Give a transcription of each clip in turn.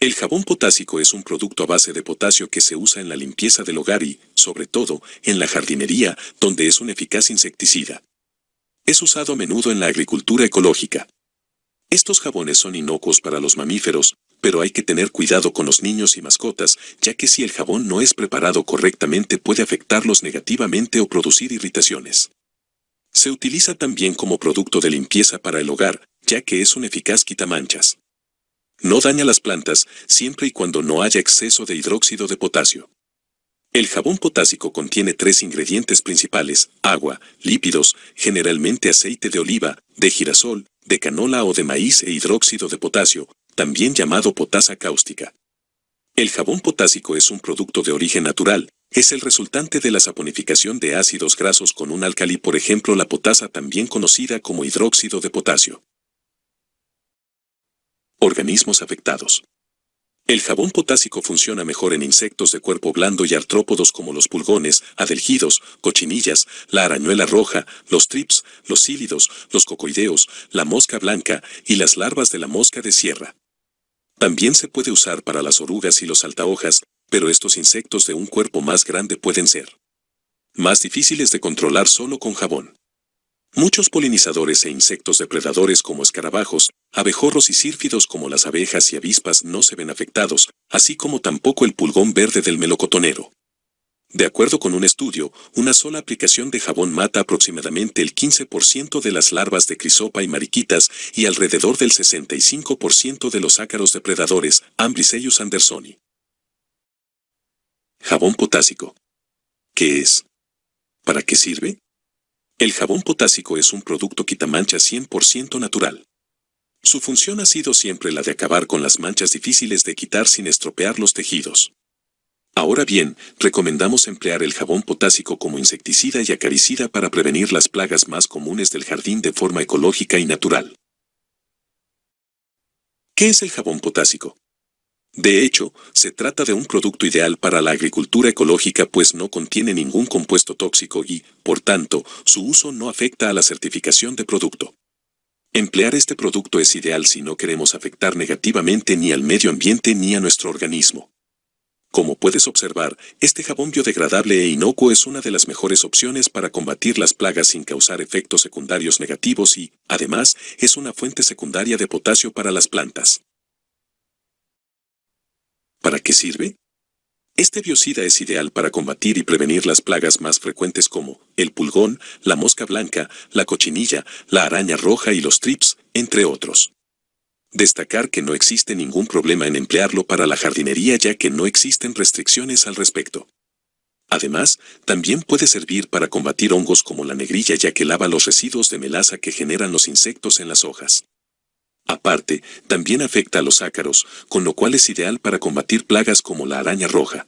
El jabón potásico es un producto a base de potasio que se usa en la limpieza del hogar y, sobre todo, en la jardinería, donde es un eficaz insecticida. Es usado a menudo en la agricultura ecológica. Estos jabones son inocuos para los mamíferos, pero hay que tener cuidado con los niños y mascotas, ya que si el jabón no es preparado correctamente puede afectarlos negativamente o producir irritaciones. Se utiliza también como producto de limpieza para el hogar, ya que es un eficaz quitamanchas. No daña las plantas siempre y cuando no haya exceso de hidróxido de potasio. El jabón potásico contiene tres ingredientes principales, agua, lípidos, generalmente aceite de oliva, de girasol, de canola o de maíz e hidróxido de potasio, también llamado potasa cáustica. El jabón potásico es un producto de origen natural, es el resultante de la saponificación de ácidos grasos con un álcali, por ejemplo la potasa también conocida como hidróxido de potasio. Organismos afectados. El jabón potásico funciona mejor en insectos de cuerpo blando y artrópodos como los pulgones, adelgidos, cochinillas, la arañuela roja, los trips, los cílidos, los cocoideos, la mosca blanca y las larvas de la mosca de sierra. También se puede usar para las orugas y los altahojas, pero estos insectos de un cuerpo más grande pueden ser más difíciles de controlar solo con jabón. Muchos polinizadores e insectos depredadores como escarabajos, abejorros y sírfidos como las abejas y avispas no se ven afectados, así como tampoco el pulgón verde del melocotonero. De acuerdo con un estudio, una sola aplicación de jabón mata aproximadamente el 15% de las larvas de crisopa y mariquitas y alrededor del 65% de los ácaros depredadores, Ambriceius andersoni. Jabón potásico. ¿Qué es? ¿Para qué sirve? El jabón potásico es un producto quitamancha 100% natural. Su función ha sido siempre la de acabar con las manchas difíciles de quitar sin estropear los tejidos. Ahora bien, recomendamos emplear el jabón potásico como insecticida y acaricida para prevenir las plagas más comunes del jardín de forma ecológica y natural. ¿Qué es el jabón potásico? De hecho, se trata de un producto ideal para la agricultura ecológica pues no contiene ningún compuesto tóxico y, por tanto, su uso no afecta a la certificación de producto. Emplear este producto es ideal si no queremos afectar negativamente ni al medio ambiente ni a nuestro organismo. Como puedes observar, este jabón biodegradable e inocuo es una de las mejores opciones para combatir las plagas sin causar efectos secundarios negativos y, además, es una fuente secundaria de potasio para las plantas. ¿Para qué sirve? Este biocida es ideal para combatir y prevenir las plagas más frecuentes como el pulgón, la mosca blanca, la cochinilla, la araña roja y los trips, entre otros. Destacar que no existe ningún problema en emplearlo para la jardinería ya que no existen restricciones al respecto. Además, también puede servir para combatir hongos como la negrilla ya que lava los residuos de melaza que generan los insectos en las hojas. Aparte, también afecta a los ácaros, con lo cual es ideal para combatir plagas como la araña roja.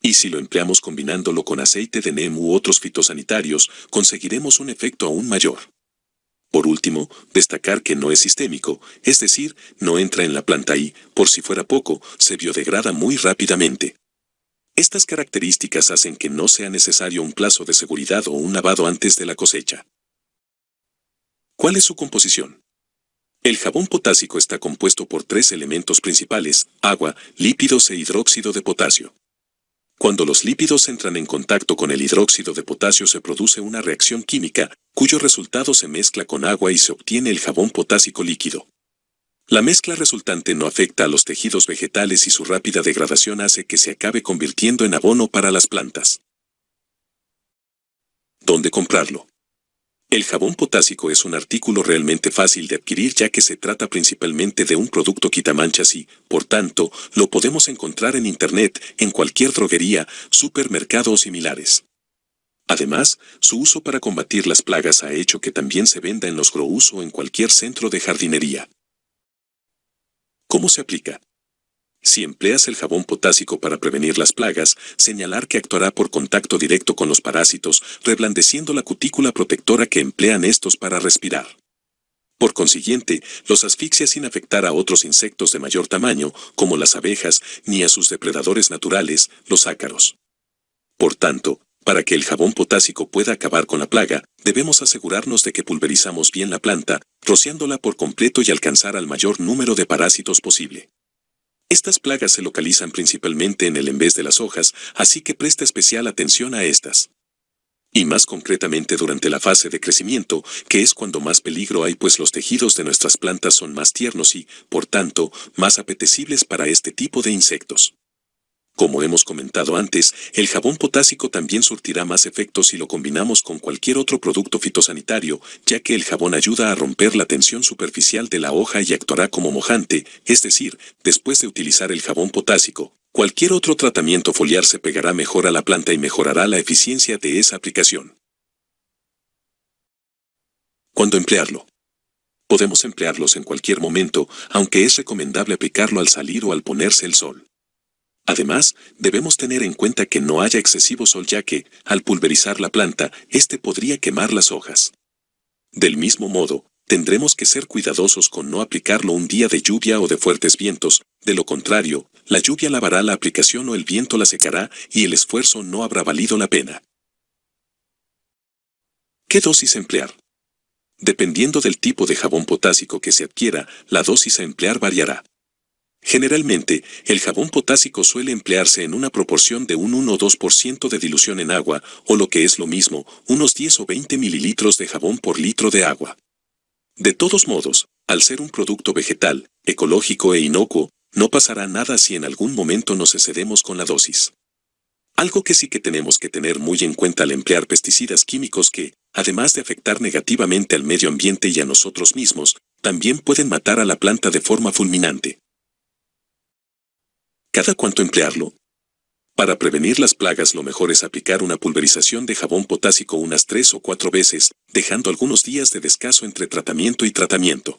Y si lo empleamos combinándolo con aceite de NEM u otros fitosanitarios, conseguiremos un efecto aún mayor. Por último, destacar que no es sistémico, es decir, no entra en la planta y, por si fuera poco, se biodegrada muy rápidamente. Estas características hacen que no sea necesario un plazo de seguridad o un lavado antes de la cosecha. ¿Cuál es su composición? El jabón potásico está compuesto por tres elementos principales, agua, lípidos e hidróxido de potasio. Cuando los lípidos entran en contacto con el hidróxido de potasio se produce una reacción química, cuyo resultado se mezcla con agua y se obtiene el jabón potásico líquido. La mezcla resultante no afecta a los tejidos vegetales y su rápida degradación hace que se acabe convirtiendo en abono para las plantas. ¿Dónde comprarlo? El jabón potásico es un artículo realmente fácil de adquirir ya que se trata principalmente de un producto quitamanchas y, por tanto, lo podemos encontrar en Internet, en cualquier droguería, supermercado o similares. Además, su uso para combatir las plagas ha hecho que también se venda en los grows o en cualquier centro de jardinería. ¿Cómo se aplica? Si empleas el jabón potásico para prevenir las plagas, señalar que actuará por contacto directo con los parásitos, reblandeciendo la cutícula protectora que emplean estos para respirar. Por consiguiente, los asfixia sin afectar a otros insectos de mayor tamaño, como las abejas, ni a sus depredadores naturales, los ácaros. Por tanto, Para que el jabón potásico pueda acabar con la plaga, debemos asegurarnos de que pulverizamos bien la planta, rociándola por completo y alcanzar al mayor número de parásitos posible. Estas plagas se localizan principalmente en el envés de las hojas, así que presta especial atención a estas. Y más concretamente durante la fase de crecimiento, que es cuando más peligro hay pues los tejidos de nuestras plantas son más tiernos y, por tanto, más apetecibles para este tipo de insectos. Como hemos comentado antes, el jabón potásico también surtirá más efectos si lo combinamos con cualquier otro producto fitosanitario, ya que el jabón ayuda a romper la tensión superficial de la hoja y actuará como mojante, es decir, después de utilizar el jabón potásico, cualquier otro tratamiento foliar se pegará mejor a la planta y mejorará la eficiencia de esa aplicación. ¿Cuándo emplearlo? Podemos emplearlos en cualquier momento, aunque es recomendable aplicarlo al salir o al ponerse el sol. Además, debemos tener en cuenta que no haya excesivo sol ya que, al pulverizar la planta, éste podría quemar las hojas. Del mismo modo, tendremos que ser cuidadosos con no aplicarlo un día de lluvia o de fuertes vientos, de lo contrario, la lluvia lavará la aplicación o el viento la secará y el esfuerzo no habrá valido la pena. ¿Qué dosis emplear? Dependiendo del tipo de jabón potásico que se adquiera, la dosis a emplear variará. Generalmente, el jabón potásico suele emplearse en una proporción de un 1 o 2% de dilución en agua, o lo que es lo mismo, unos 10 o 20 mililitros de jabón por litro de agua. De todos modos, al ser un producto vegetal, ecológico e inocuo, no pasará nada si en algún momento nos excedemos con la dosis. Algo que sí que tenemos que tener muy en cuenta al emplear pesticidas químicos que, además de afectar negativamente al medio ambiente y a nosotros mismos, también pueden matar a la planta de forma fulminante. ¿Cada cuánto emplearlo? Para prevenir las plagas lo mejor es aplicar una pulverización de jabón potásico unas tres o cuatro veces, dejando algunos días de descanso entre tratamiento y tratamiento.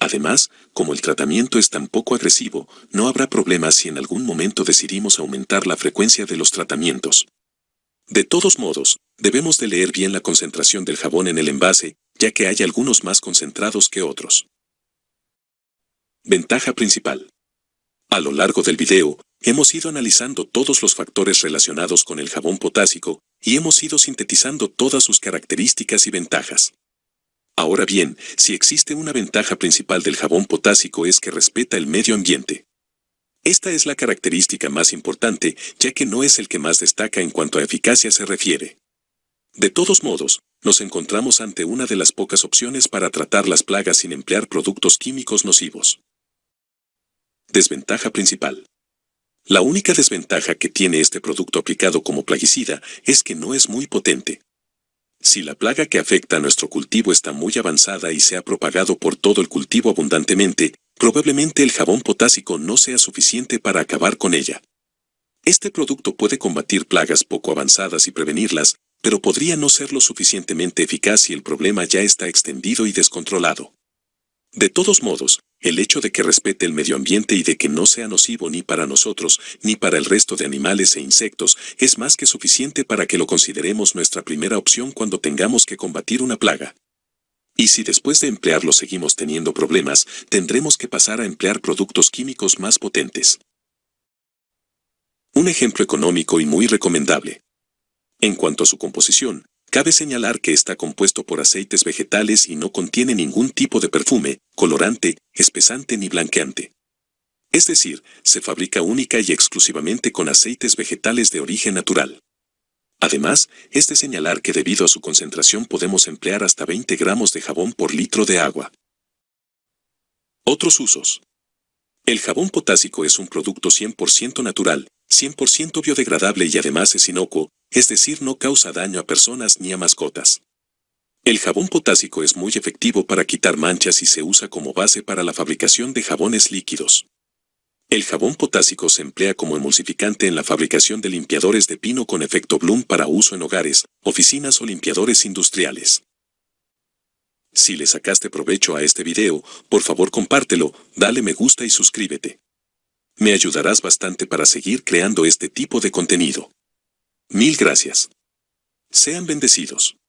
Además, como el tratamiento es tan poco agresivo, no habrá problemas si en algún momento decidimos aumentar la frecuencia de los tratamientos. De todos modos, debemos de leer bien la concentración del jabón en el envase, ya que hay algunos más concentrados que otros. Ventaja principal. A lo largo del video, hemos ido analizando todos los factores relacionados con el jabón potásico y hemos ido sintetizando todas sus características y ventajas. Ahora bien, si existe una ventaja principal del jabón potásico es que respeta el medio ambiente. Esta es la característica más importante, ya que no es el que más destaca en cuanto a eficacia se refiere. De todos modos, nos encontramos ante una de las pocas opciones para tratar las plagas sin emplear productos químicos nocivos. Desventaja principal. La única desventaja que tiene este producto aplicado como plaguicida es que no es muy potente. Si la plaga que afecta a nuestro cultivo está muy avanzada y se ha propagado por todo el cultivo abundantemente, probablemente el jabón potásico no sea suficiente para acabar con ella. Este producto puede combatir plagas poco avanzadas y prevenirlas, pero podría no ser lo suficientemente eficaz si el problema ya está extendido y descontrolado. De todos modos, el hecho de que respete el medio ambiente y de que no sea nocivo ni para nosotros ni para el resto de animales e insectos es más que suficiente para que lo consideremos nuestra primera opción cuando tengamos que combatir una plaga. Y si después de emplearlo seguimos teniendo problemas, tendremos que pasar a emplear productos químicos más potentes. Un ejemplo económico y muy recomendable. En cuanto a su composición, Cabe señalar que está compuesto por aceites vegetales y no contiene ningún tipo de perfume, colorante, espesante ni blanqueante. Es decir, se fabrica única y exclusivamente con aceites vegetales de origen natural. Además, es de señalar que debido a su concentración podemos emplear hasta 20 gramos de jabón por litro de agua. Otros usos. El jabón potásico es un producto 100% natural, 100% biodegradable y además es inocuo, es decir, no causa daño a personas ni a mascotas. El jabón potásico es muy efectivo para quitar manchas y se usa como base para la fabricación de jabones líquidos. El jabón potásico se emplea como emulsificante en la fabricación de limpiadores de pino con efecto Bloom para uso en hogares, oficinas o limpiadores industriales. Si le sacaste provecho a este video, por favor compártelo, dale me gusta y suscríbete. Me ayudarás bastante para seguir creando este tipo de contenido. Mil gracias. Sean bendecidos.